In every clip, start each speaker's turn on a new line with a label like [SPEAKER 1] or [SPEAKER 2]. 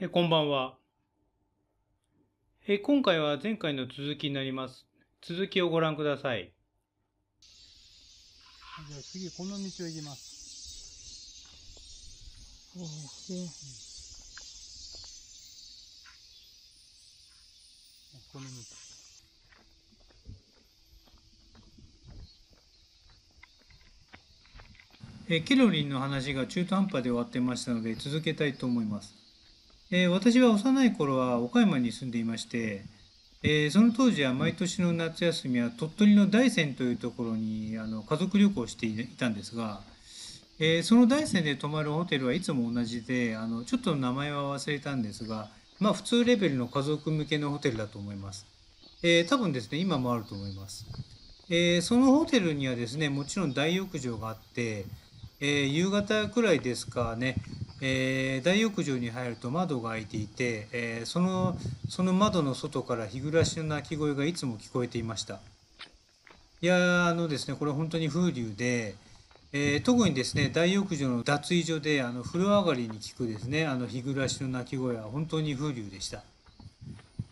[SPEAKER 1] えこんばんは。え今回は前回の続きになります。続きをご覧ください。
[SPEAKER 2] じゃあ次、この道を行きます。おお、で、この道。
[SPEAKER 1] えケロリンの話が中途半端で終わってましたので続けたいと思います。えー私は幼い頃は岡山に住んでいまして、えーその当時は毎年の夏休みは鳥取の大山というところにあの家族旅行をしていたんですが、えーその大山で泊まるホテルはいつも同じであのちょっと名前は忘れたんですがまあ普通レベルの家族向けのホテルだと思います。えー多分ですね今もあると思います。えーそのホテルにはですねもちろん大浴場があって、えー夕方くらいですかね、えー大浴場に入ると窓が開いていて、えーそのその窓の外から日暮らしの鳴き声がいつも聞こえていました。いやあのですねこれ本当に風流で、えー特にですね大浴場の脱衣所であの風呂上がりに聞くですねあの日暮らしの鳴き声は本当に風流でした。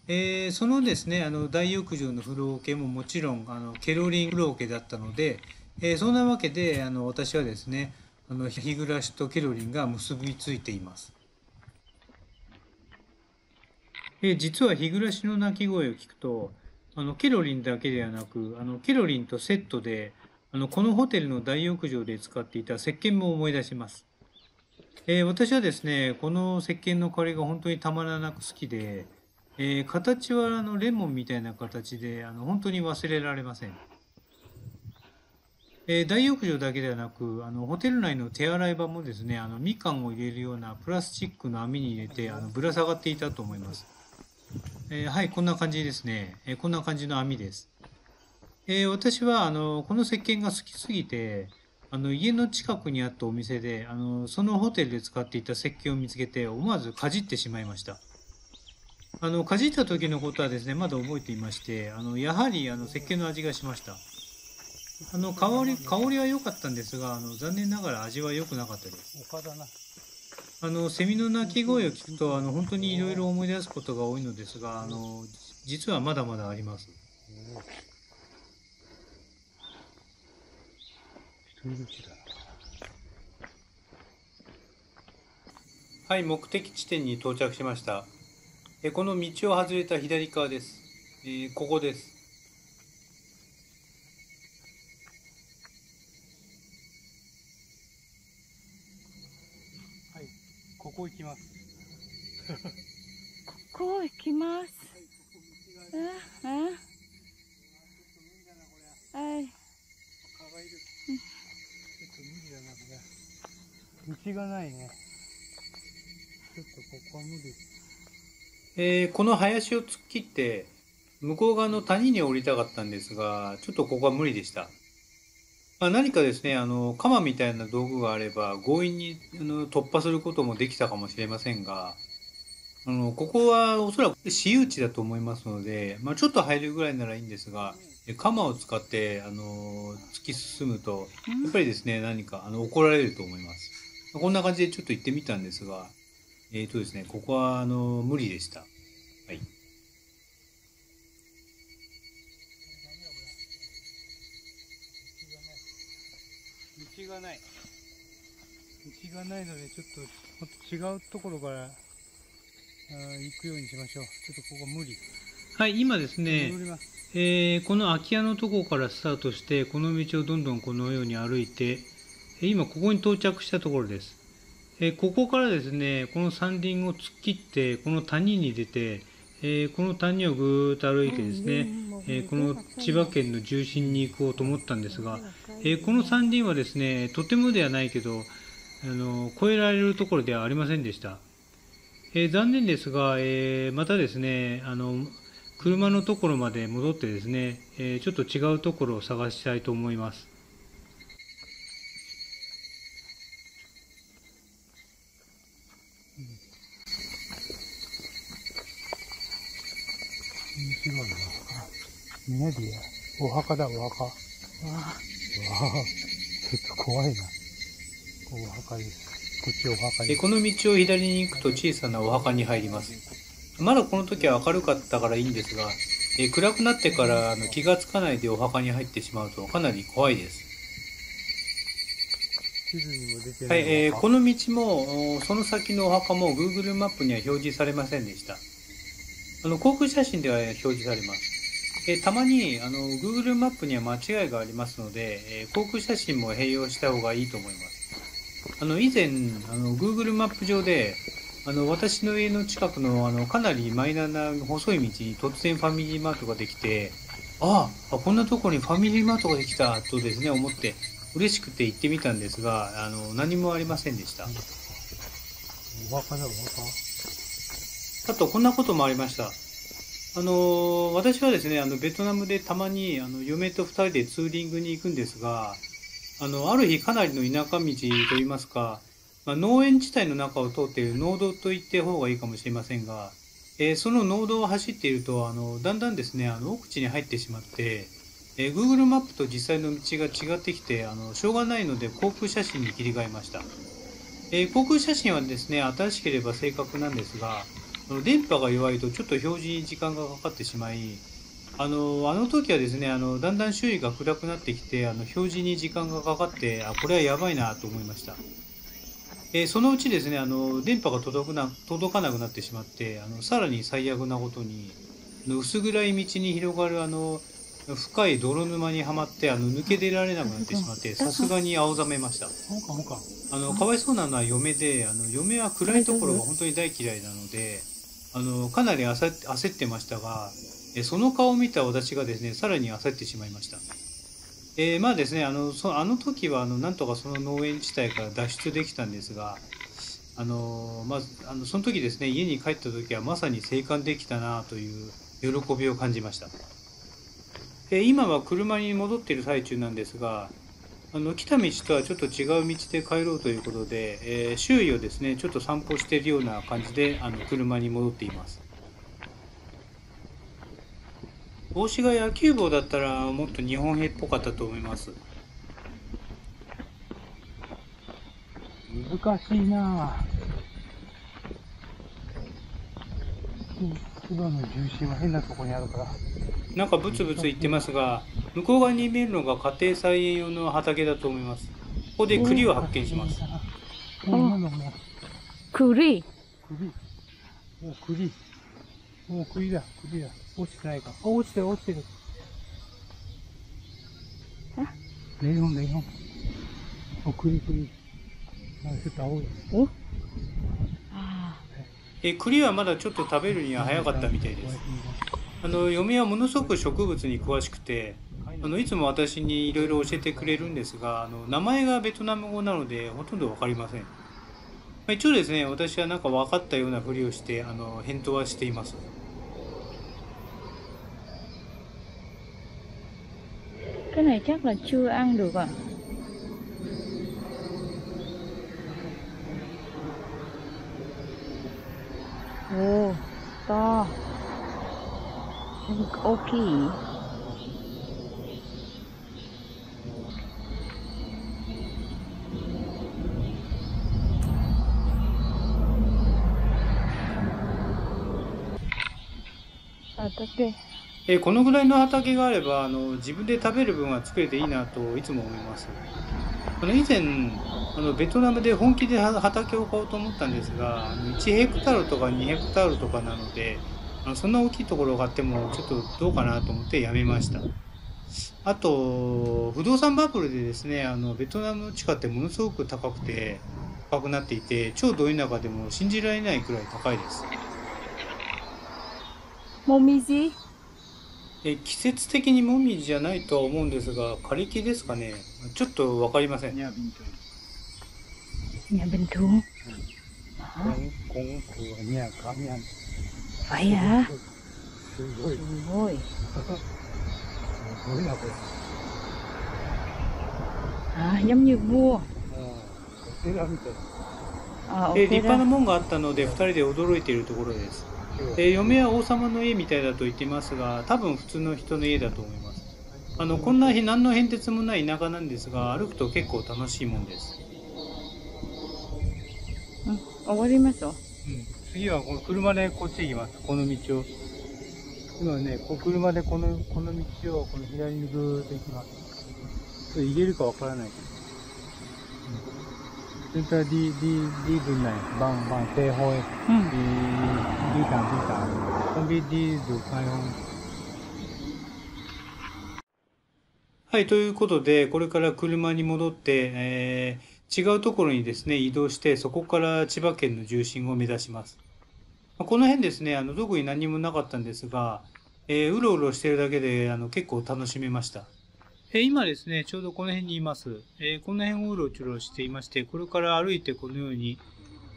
[SPEAKER 1] えーそのですねあの大浴場の風呂桶ももちろんあのケロリン風呂桶だったので、えーそんなわけであの私はですねあの日暮らしとケロリンが結びついています、え実は日暮らしの鳴き声を聞くとあのケロリンだけではなくあのケロリンとセットであのこのホテルの大浴場で使っていた石鹸も思い出します。えー私はですねこの石鹸の香りが本当にたまらなく好きで、えー形はあのレモンみたいな形であの本当に忘れられません、えー大浴場だけではなくあのホテル内の手洗い場もですねあのみかんを入れるようなプラスチックの網に入れてあのぶら下がっていたと思います、えーはいこんな感じですね、えーこんな感じの網です、え私はあのこの石鹸が好きすぎてあの家の近くにあったお店であのそのホテルで使っていた石鹸を見つけて思わずかじってしまいました。あのかじった時のことはですねまだ覚えていましてあのやはりあの石鹸の味がしました。あの香り香りは良かったんですがあの残念ながら味は良くなかったです
[SPEAKER 2] 丘だな。
[SPEAKER 1] あのセミの鳴き声を聞くとあの本当にいろいろ思い出すことが多いのですがあの実はまだまだあります。はい、目的地点に到着しました。えこの道を外れた左側です。えーここです。
[SPEAKER 2] はい、ここ行きます。
[SPEAKER 3] ここ行きます。うん、うん。はい。
[SPEAKER 2] 蚊がいる。ちょっと無理だな、これ。道がないね。ちょっとここは無理。
[SPEAKER 1] えーこの林を突っ切って向こう側の谷に降りたかったんですが、ちょっとここは無理でした。まあ、何かですね、あの、鎌みたいな道具があれば強引にあの突破することもできたかもしれませんが、あの、ここはおそらく私有地だと思いますので、まあ、ちょっと入るぐらいならいいんですが、え鎌を使って、あの、突き進むと、やっぱりですね、何かあの怒られると思います。こんな感じでちょっと行ってみたんですが、えっ、とですね、ここはあの無理でした。
[SPEAKER 2] がない。道がないので、ちょっともっと違うところから行くようにしましょう。ちょっとここ無理。
[SPEAKER 1] はい、今ですね。えーこの空き家のところからスタートして、この道をどんどんこのように歩いて、えー今ここに到着したところです。えーここからですね、この山林を突っ切って、この谷に出て、えーこの谷をぐーっと歩いてですね、えーこの千葉県の中心に行こうと思ったんですが、えーこの山林はですね、とてもではないけど、あの越えられるところではありませんでした。えー残念ですが、えーまたですね、あの車のところまで戻ってですね、えーちょっと違うところを探したいと思います。
[SPEAKER 2] 面白いな。稲ディア。お墓だ、お墓。わあ。わあ。ちょっと怖いな。お墓です。っちお墓に。
[SPEAKER 1] えこの道を左に行くと小さなお墓に入ります。まだこの時は明るかったからいいんですが、え暗くなってからあの気がつかないでお墓に入ってしまうとかなり怖いです。は、
[SPEAKER 2] ないい。
[SPEAKER 1] えーこの道も、おその先のお墓も Google マップには表示されませんでした。あの、航空写真では表示されます。えーたまに、あの、Google マップには間違いがありますので、えー航空写真も併用した方がいいと思います。あの、以前、あの、Google マップ上で、あの、私の家の近くの、あの、かなりマイナーな細い道に突然ファミリーマートができて、ああ、こんなところにファミリーマートができたとですね、思って、嬉しくて行ってみたんですが、あの、何もありませんでした。あと、こんなこともありました。あの、私はですね、あの、ベトナムでたまに、あの、嫁と二人でツーリングに行くんですが、あの、ある日かなりの田舎道といいますか、まあ、農園地帯の中を通っている農道と言って方がいいかもしれませんが、えーその農道を走っていると、あの、だんだんですね、あの、奥地に入ってしまって、えー Google マップと実際の道が違ってきて、あの、しょうがないので航空写真に切り替えました。えー航空写真はですね、新しければ正確なんですが、電波が弱いとちょっと表示に時間がかかってしまい、あの、あの時はですね、あの、だんだん周囲が暗くなってきて、あの、表示に時間がかかって、あ、これはやばいなと思いました。えーそのうちですね、あの、電波が届くな、届かなくなってしまって、あの、さらに最悪なことに、あの薄暗い道に広がるあの、深い泥沼にはまって、あの、抜け出られなくなってしまって、さすがに青ざめました。あの、かわいそうなのは嫁で、あの、嫁は暗いところが本当に大嫌いなので、あの、かなり焦って焦ってましたが、その顔を見た私がですね、さらに焦ってしまいました。えーまあですね、あの、そあの時は、あの、なんとかその農園地帯から脱出できたんですが、あの、まず、あの、その時ですね、家に帰った時はまさに生還できたなという喜びを感じました。え今は車に戻っている最中なんですが、あの来た道とはちょっと違う道で帰ろうということで、えー周囲をですねちょっと散歩しているような感じであの車に戻っています帽子が野球帽だったらもっと日本兵っぽかったと思います
[SPEAKER 2] 難しいなぁ。黒の重心は変なとこにあるから。
[SPEAKER 1] なんかブツブツ言ってますが向こう側に見えるのが家庭菜園用の畑だと思いますここで栗を発見します
[SPEAKER 3] 栗？
[SPEAKER 2] 栗。もう栗。もう栗だ、栗だ。落ちてないか。あ、落ちてる、落ちてる。レモン、レモン。お、栗、栗。なんかちょっと青い。
[SPEAKER 3] おあ
[SPEAKER 1] えー栗はまだちょっと食べるには早かったみたいですあの嫁はものすごく植物に詳しくてあのいつも私にいろいろ教えてくれるんですがあの名前がベトナム語なのでほとんど分かりません、まあ一応ですね私はなんか分かったようなふりをしてあの返答はしています。
[SPEAKER 3] cái này chắc là chưa ăn được à ồ to ok 畑。
[SPEAKER 1] えこのぐらいの畑があればあの自分で食べる分は作れていいなといつも思います。あの以前あのベトナムで本気で畑を買おうと思ったんですが1ヘクタールとか2ヘクタールとかなのであのそんな大きいところを買ってもちょっとどうかなと思ってやめました。あと不動産バブルでですねあのベトナムの地価ってものすごく高くて高くなっていて超ど田舎でも信じられないくらい高いです。
[SPEAKER 3] もみじ？
[SPEAKER 1] え季節的にもみじじゃないとは思うんですが、枯れ木ですかね？ちょっとわかりません。
[SPEAKER 3] ニ
[SPEAKER 2] ャビントゥニ
[SPEAKER 3] ャビ
[SPEAKER 2] ント
[SPEAKER 3] ゥ
[SPEAKER 2] ニャカ
[SPEAKER 3] ミャ。あ、ヤ
[SPEAKER 2] ムニ。みたい
[SPEAKER 3] な。
[SPEAKER 1] え立派な門があったので、二人で驚いているところです。えー嫁は王様の家みたいだと言っていますが多分普通の人の家だと思いますあのこんな日何の変哲もない田舎なんですが歩くと結構楽しいもんです
[SPEAKER 3] 終わります
[SPEAKER 2] うん。次はこの車でこっち行きます。この道を。今ね、こう車でこの、この道をこの左にぐーっと行きます。それ言えるかわからないけど。うん。それから D、D、D 分内、バンバン、西方へ。
[SPEAKER 3] うん。
[SPEAKER 2] D、D タン、D タン。コンビ D ズ、開本。
[SPEAKER 1] はい、ということで、これから車に戻って、えー違うところにですね、移動して、そこから千葉県の重心を目指します。まあこの辺ですね、あの、特に何もなかったんですが、えーうろうろしてるだけで、あの、結構楽しめました。え今ですね、ちょうどこの辺にいます。えーこの辺をうろちょろしていまして、これから歩いてこのように、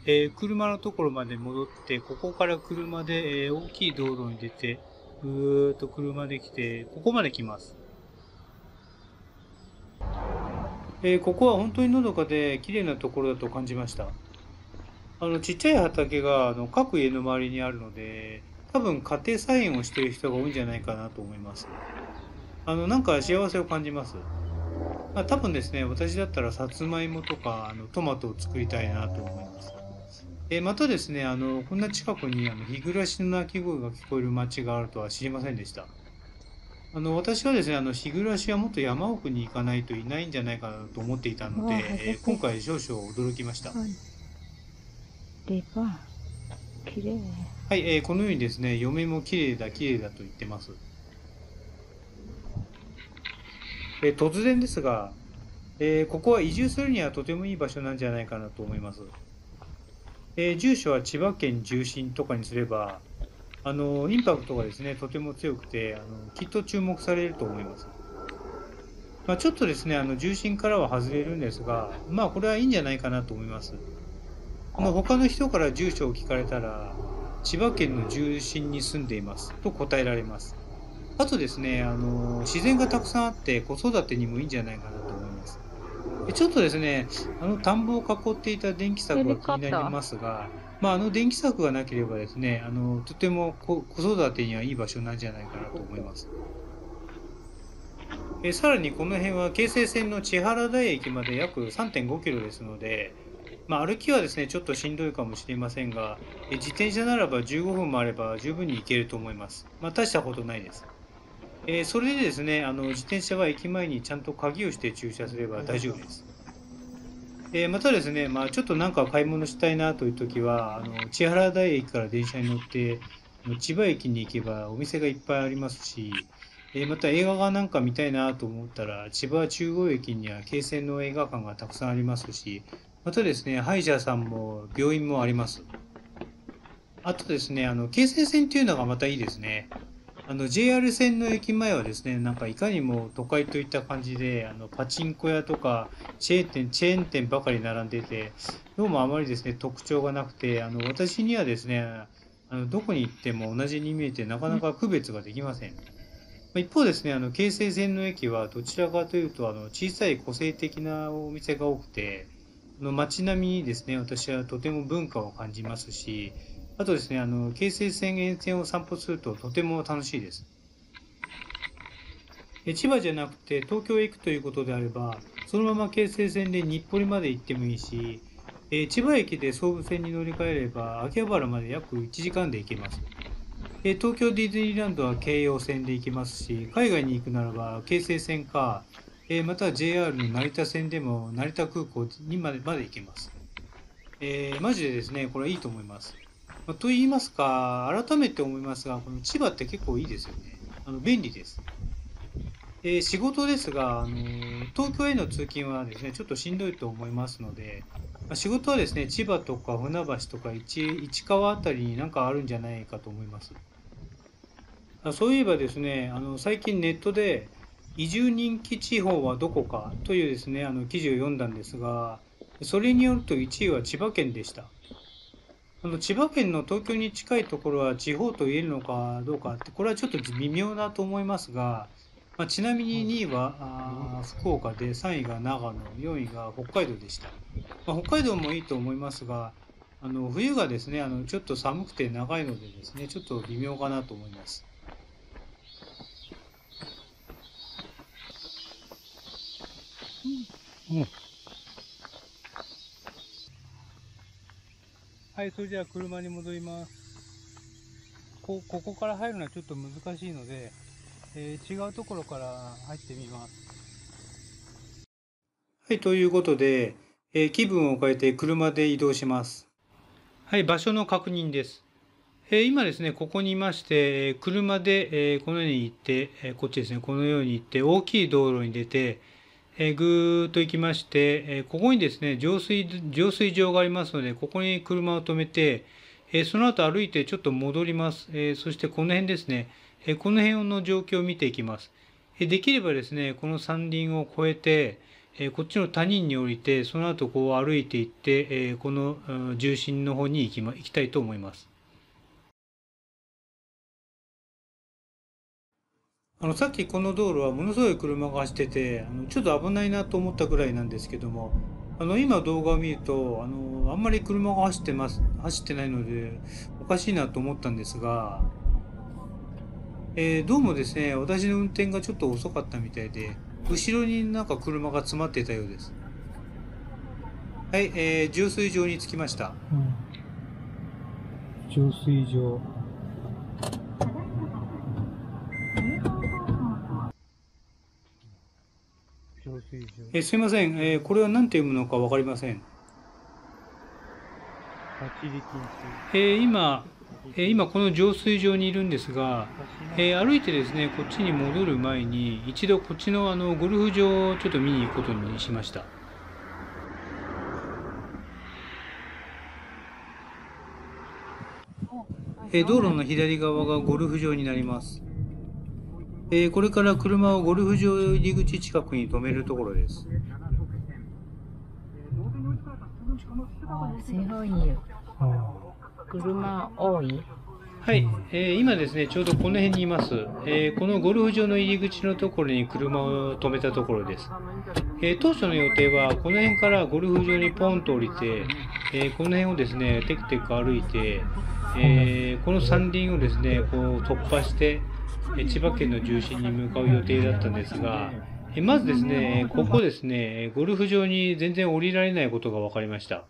[SPEAKER 1] えー車のところまで戻って、ここから車で、えー大きい道路に出て、ぐーっと車で来て、ここまで来ます。えここは本当にのどかで綺麗なところだと感じました。あの、ちっちゃい畑があの各家の周りにあるので、多分家庭菜園をしている人が多いんじゃないかなと思います。あの、なんか幸せを感じます。まあ、多分ですね、私だったらさつまいもとかあのトマトを作りたいなと思います。えーまたですね、あの、こんな近くにあの日暮らしの鳴き声が聞こえる街があるとは知りませんでした。あの、私はですね、あの、日暮らしはもっと山奥に行かないといないんじゃないかなと思っていたので、
[SPEAKER 3] わあ
[SPEAKER 1] えー今回少々驚きました。
[SPEAKER 3] はい。綺麗。
[SPEAKER 1] はい、えーこのようにですね、嫁も綺麗だ、綺麗だと言ってます。えー突然ですが、えーここは移住するにはとてもいい場所なんじゃないかなと思います。えー住所は千葉県中心とかにすれば、あの、インパクトがですね、とても強くて、あの、きっと注目されると思います。まあ、ちょっとですね、あの、重心からは外れるんですが、まあ、これはいいんじゃないかなと思います。あ他の人から住所を聞かれたら、千葉県の中心に住んでいますと答えられます。あとですね、あの、自然がたくさんあって子育てにもいいんじゃないかなと思います。でちょっとですね、あの田んぼを囲っていた電気柵が気になりますが、まあ、あの電気柵がなければですね、あの、とても子子育てにはいい場所なんじゃないかなと思います。えさらにこの辺は京成線の千原台駅まで約3.5キロですので、まあ、歩きはですね、ちょっとしんどいかもしれませんが、え自転車ならば15分もあれば十分に行けると思います。まあ、大したことないです。えーそれでですね、あの、自転車は駅前にちゃんと鍵をして駐車すれば大丈夫です。えーまたですね、まあ、ちょっとなんか買い物したいなという時は、あの、千原台駅から電車に乗って、千葉駅に行けばお店がいっぱいありますし、えーまた映画がなんか見たいなと思ったら、千葉中央駅には京成の映画館がたくさんありますし、またですね、歯医者さんも病院もあります。あとですね、あの、京成線っていうのがまたいいですね。あの、JR 線の駅前はですね、なんかいかにも都会といった感じで、あの、パチンコ屋とか、チェーン店、チェーン店ばかり並んでて、どうもあまりですね、特徴がなくて、あの、私にはですね、あの、どこに行っても同じに見えて、なかなか区別ができません。一方ですね、あの、京成線の駅はどちらかというと、あの、小さい個性的なお店が多くて、の街並みにですね、私はとても文化を感じますし、あとですね、あの、京成線沿線を散歩するととても楽しいです。千葉じゃなくて東京へ行くということであれば、そのまま京成線で日暮里まで行ってもいいし、えー千葉駅で総武線に乗り換えれば、秋葉原まで約1時間で行けます。えー東京ディズニーランドは京葉線で行けますし、海外に行くならば京成線か、えーまた JR の成田線でも成田空港にまでまで行けます。えーマジでですね、これはいいと思います。まあと言いますか、改めて思いますが、この千葉って結構いいですよね。あの便利です。えー仕事ですが、あの東京への通勤はですね、ちょっとしんどいと思いますので、まあ仕事はですね、千葉とか船橋とか市川あたりになんかあるんじゃないかと思います。あそういえばですね、あの最近ネットで移住人気地方はどこかというですね、あの記事を読んだんですが、それによると1位は千葉県でした。あの千葉県の東京に近いところは地方と言えるのかどうかって、これはちょっと微妙だと思いますが、まあ、ちなみに2位は福岡で3位が長野、4位が北海道でした。まあ、北海道もいいと思いますが、あの冬がですね、あのちょっと寒くて長いのでですね、ちょっと微妙かなと思います。
[SPEAKER 2] はい、それじゃあ車に戻ります。こ、ここから入るのはちょっと難しいので、えー違うところから入ってみます。
[SPEAKER 1] はい、ということで、えー気分を変えて車で移動します。はい、場所の確認です。えー今ですね、ここにいまして、えー車で、えーこのように行って、えーこっちですね、このように行って、大きい道路に出て、えぐーっと行きまして、えここにですね、浄水、浄水場がありますので、ここに車を止めて、えその後歩いてちょっと戻ります。えそしてこの辺ですね、えこの辺の状況を見ていきます。えできればですね、この山林を越えて、えこっちの谷に降りて、その後こう歩いていって、えこの重心の方に行き,、ま、行きたいと思います。あのさっきこの道路はものすごい車が走っててあのちょっと危ないなと思ったぐらいなんですけどもあの今動画を見るとあのあんまり車が走ってます走ってないのでおかしいなと思ったんですが、えーどうもですね私の運転がちょっと遅かったみたいで後ろになんか車が詰まっていたようですはい、えー浄水場に着きました
[SPEAKER 2] 浄水場。浄水場。
[SPEAKER 1] えーすいません、えーこれは何て読むのか分かりません。えー今、えー今この浄水場にいるんですが、
[SPEAKER 2] 止。
[SPEAKER 1] えー歩いてですねこっちに戻る前に一度こっちのあのゴルフ場をちょっと見に行くことにしました。えー道路の左側がゴルフ場になります、えーこれから車をゴルフ場入り口近くに止めるところです
[SPEAKER 3] すごいよ。車多い？
[SPEAKER 1] はい、えー今ですね、ちょうどこの辺にいます。えーこのゴルフ場の入り口のところに車を止めたところです。えー当初の予定は、この辺からゴルフ場にポンと降りて、えーこの辺をですね、テクテク歩いて、えーこの山林をですね、こう突破して、えー千葉県の中心に向かう予定だったんですが、えまずですね、ここですね、ゴルフ場に全然降りられないことが分かりました。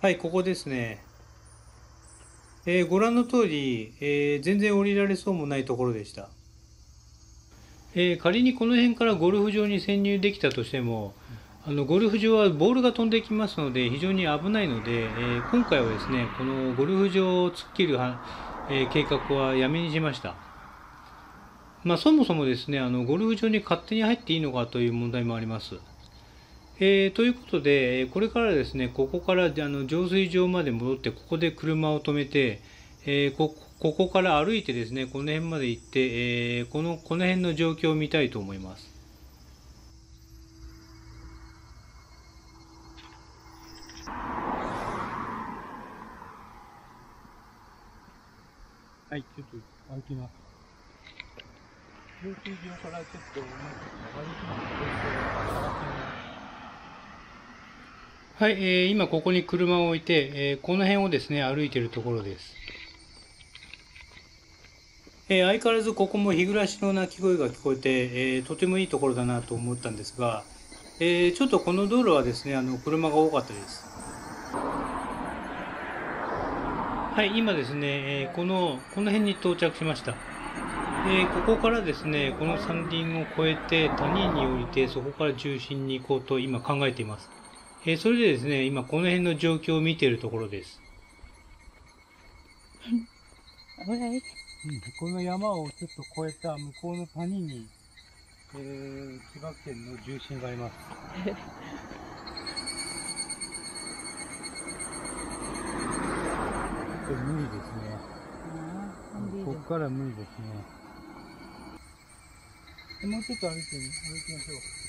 [SPEAKER 1] はい、ここですね。えーご覧の通り、えー全然降りられそうもないところでした。えー仮にこの辺からゴルフ場に潜入できたとしても、あのゴルフ場はボールが飛んできますので非常に危ないので、えー今回はですね、このゴルフ場を突っ切るは、えー計画はやめにしました。まあ、そもそもですね、あのゴルフ場に勝手に入っていいのかという問題もあります。えーということで、えーこれからですね、ここからあの浄水場まで戻って、ここで車を止めて、えーこここから歩いてですね、この辺まで行って、えーこのこの辺の状況を見たいと思います。
[SPEAKER 2] はい、ちょっと歩きます。浄水場からちょっとうまく歩きます。
[SPEAKER 1] はい、えー今ここに車を置いて、えーこの辺をですね、歩いているところです。えー相変わらずここも日暮らしの鳴き声が聞こえて、えーとてもいいところだなと思ったんですが、えーちょっとこの道路はですね、あの車が多かったです。はい、今ですね、えーこの、この辺に到着しました。えーここからですね、この山林を越えて谷に降りて、そこから中心に行こうと今考えています。えーそれでですね、今この辺の状況を見ているところです。
[SPEAKER 2] この山をちょっと越えた向こうの谷に、えー、千葉県の重心があります。これ無理ですね。ここから無理ですね。もうちょっと歩いてみ、歩きましょう。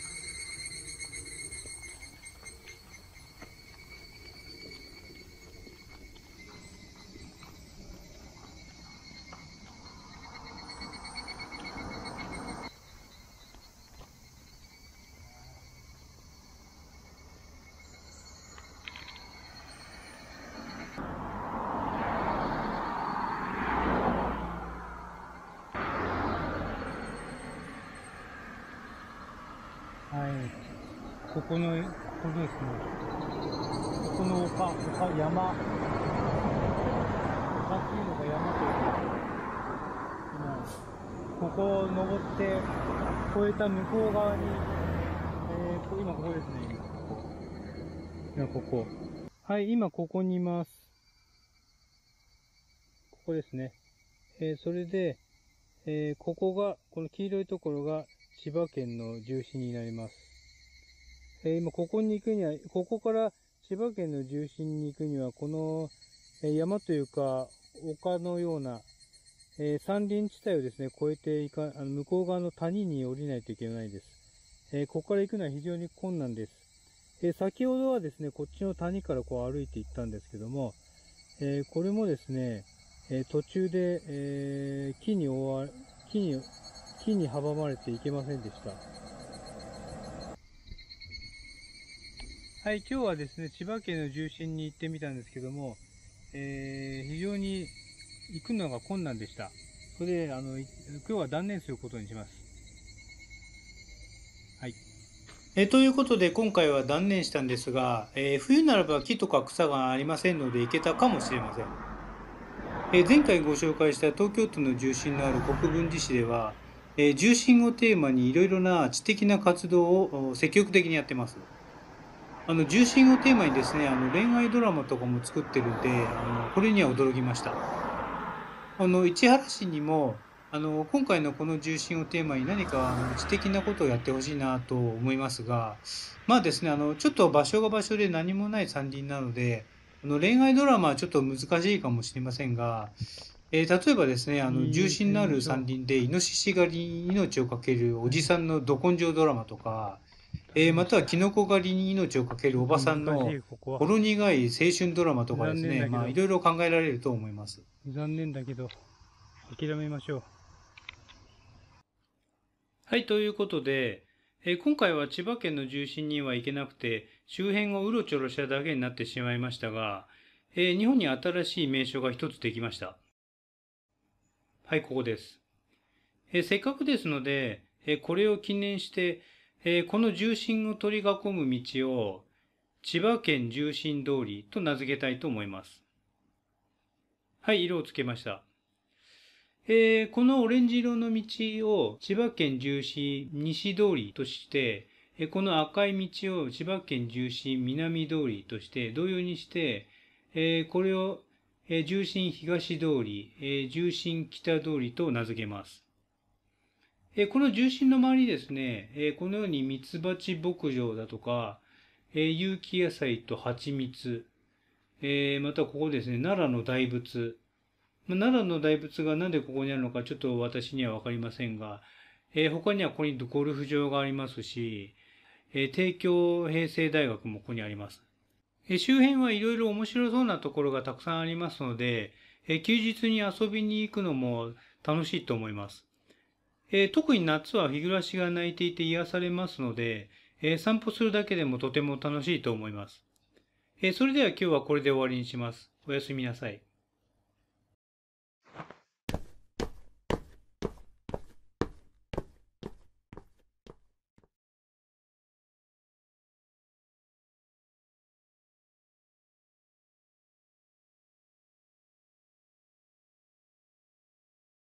[SPEAKER 2] ここを登って、越えた向こう側に、えー、こ今ここですね、今ここ。今ここ。はい、今ここにいます。ここですね。えー、それで、えー、ここが、この黄色いところが千葉県の重心になります。えー、今ここに行くには、ここから千葉県の重心に行くには、この、え、山というか、丘のような、えー、山林地帯をですね、越えていか、あの向こう側の谷に降りないといけないです。えー、ここから行くのは非常に困難です。えー、先ほどはですね、こっちの谷からこう歩いて行ったんですけども、えー、これもですね、えー、途中で、えー、木に覆わ、木に、木に阻まれていけませんでした。はい、今日はですね、千葉県の中心に行ってみたんですけども、えー、非常に行くのが困難でした。それで、あの、今日は断念することにします。はい。
[SPEAKER 1] えということで今回は断念したんですが、えー冬ならば木とか草がありませんので行けたかもしれません。えー前回ご紹介した東京都の重心のある国分寺市では、えー重心をテーマにいろいろな知的な活動を積極的にやってます。あの重心をテーマにですね、あの恋愛ドラマとかも作ってるんで、あのこれには驚きました。あの市原市にもあの今回のこの重心をテーマに何か知的なことをやってほしいなと思いますが、まあですね、あのちょっと場所が場所で何もない山林なので、あの恋愛ドラマはちょっと難しいかもしれませんが、えー例えばですね、あの重心のある山林でイノシシ狩りに命を懸けるおじさんのど根性ドラマとか、えーまたはキノコ狩りに命を懸けるおばさんのほろ苦い青春ドラマとかですね、まあいろいろ考えられると思います。
[SPEAKER 2] 残念だけど、諦めましょう。
[SPEAKER 1] はい、ということで、えー今回は千葉県の中心には行けなくて、周辺をうろちょろしただけになってしまいましたが、えー日本に新しい名所が一つできました。はい、ここです。えーせっかくですので、えーこれを記念して、えーこの重心を取り囲む道を、千葉県重心通りと名付けたいと思います。はい、色をつけました。えーこのオレンジ色の道を千葉県重心西通りとして、えーこの赤い道を千葉県重心南通りとして同様にして、えーこれを、えー重心東通り、えー重心北通りと名付けます。えこの重心の周りですね、えこのようにミツバチ牧場だとか、え有機野菜と蜂蜜、えまたここですね、奈良の大仏、ま奈良の大仏がなんでここにあるのかちょっと私にはわかりませんが、え他にはここにゴルフ場がありますし、え帝京平成大学もここにあります。え周辺はいろいろ面白そうなところがたくさんありますので、え休日に遊びに行くのも楽しいと思います。えー特に夏は日暮らしが鳴いていて癒されますので、えー散歩するだけでもとても楽しいと思います。えーそれでは今日はこれで終わりにします。おやすみなさい。